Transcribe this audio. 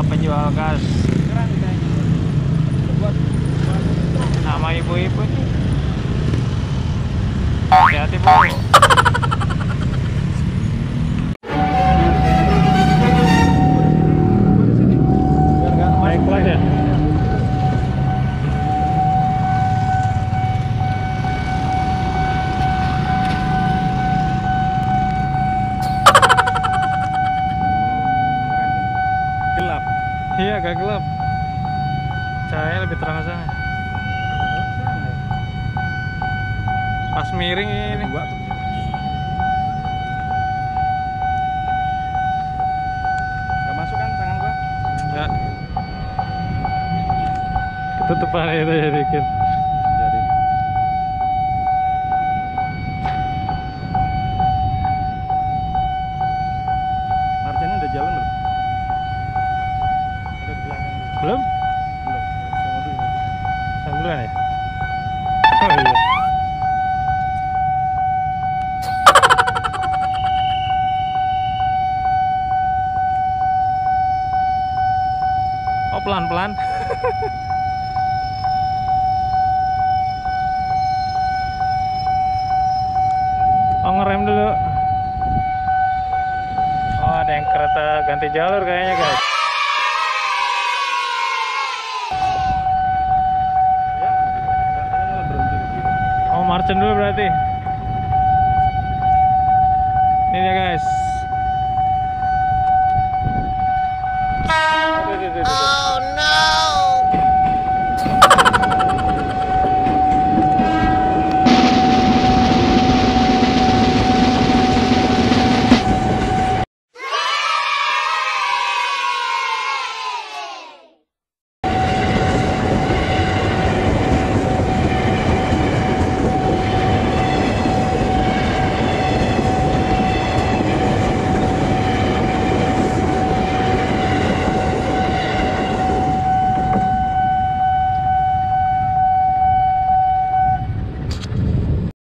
bapak penjual gas. Nama ibu-ibu nih hati-hati bu. Agak gelap. Cahaya lebih terang ke sana. Pas miring ini. gak masuk kan tangan gua Enggak. Ketutupan itu ya dikit. Sambulan ya? Oh iya. Oh pelan-pelan. oh ngerem dulu. Oh ada yang kereta ganti jalur kayaknya guys. Marchen dulu berarti.